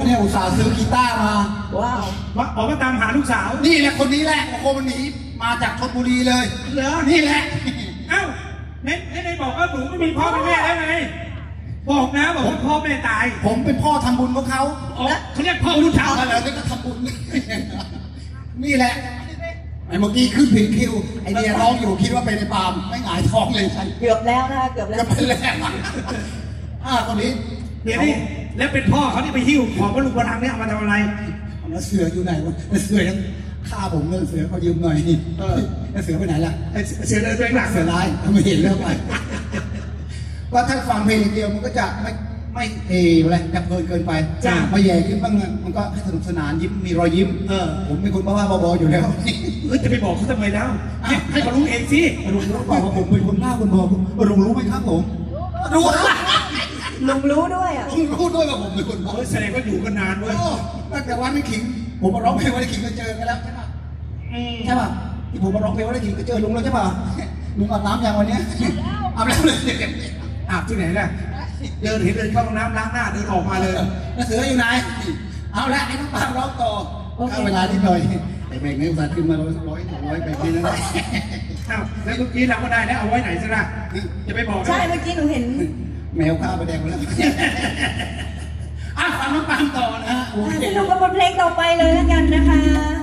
เนี่ยอุตส่าห์ซื้อกีตาร์มา ว้าวมาออกมาตามหาลูกสาว นี่แหละคนนี้แหละโอ้โหมันหนีมาจากชลบุรีเลย เหรอ นี่แหละ เอ้าเน้นเน้นได้บอกว่าหนูไม่มีพ่อไม่แม่แล้วไง บอกนะบอกว่าพ่อแม่ตายผมเป็นพ่อทำบุญของเขาอ๋อเขาเรียกพ่อรุ่นเช้าเอาแล้วก็ทำบุญ นี่แหละ ไอ้เมื่อกี้ขึ้นผิดคิว ไอเดียร้องอยู่คิดว่าเป็นไอ้ปาล์มไม่หงายท้องเลยใช่เกือบแล้วนะคะเกือบแล้ก็ว เป็นแล้วอ่าคนนี้ เดี๋ยวนี้แล้วเป็นพ่อเขาที่ไปหิ้วของพระลุงพลังเนี่ยเอามาทำอะไร แล้วเสืออยู่ไหนวะแล้วเสือยังฆ่าผมเลยเสือเขายืมหน่อยนี่เออ แล้วเสือไปไหนล่ะไอ้เสือเดินไปข้างหลังเสือร้ายไม่เห็นแล้วไป ว่าถ้าฟังเพลงอย่างเดียวมันก็จะไม่ไม่เอออะไรจะเพลินเกินไปจ้ามาแย่ขึ้นบ้างนะมันก็ให้สนุกสนานยิ้มมีรอยยิ้มเออ ผมเป็นคนบ้าๆบอๆอยู่แล้วเฮ้ยจะไปบอกเขาทำไมแล้วให้ให้เขารู้เองสิลุงรู้เปล่าว่าผมเป็นคนบ้าคนบอลุงรู้ไหมครับผมรู้ ลุงรู้ด้วยอะลุงรู้ด้วยว่าผมเป็นคนบ้าเฮ้ยแสดงว่าอยู่กันนานด้วยโอ้ตั้งแต่วันไม่ขิง ผมมาร้องเพลงวันไม่ขิงก็เจอกันแล้วใช่ปะอืมใช่ป่ะที่ผมมาร้องเพลงวันไม่ขิงก็เจอลุงแล้วใช่ป่ะลุงอาบน้ำยังวันเนี้ยอาบแล้วเลยอาบที่ไหนล่ะเดินเห็นเดินเข้าห้องน้ำล้างหน้าเดินออกมาเลยแล้วเสืออยู่ไหน เอาละไอ้น้องปามร้องต่อโอเคเข้าเวลานิดหน่อยไอ้แม่งไม่อุตส่าห์ขึ้นมาร้อยร้อยสองร้อยไปนี่นะอ้าวแล้วเมื่อกี้เราก็ได้แล้วเอาไว้ไหนซะล่ะจะไปบอกเขาใช่เมื่อกี้หนูเห็น แมวข้าไปแดงไปแล้วอะฟังน้องปามต่อนะฮะโออะเคสนุกกับบทเพลงต่อไปเลยแล้วกันนะคะ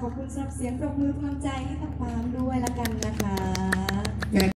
ขอบคุณสำหรับเสียงปรบมือกำลังใจให้กับปามด้วยละกันนะคะ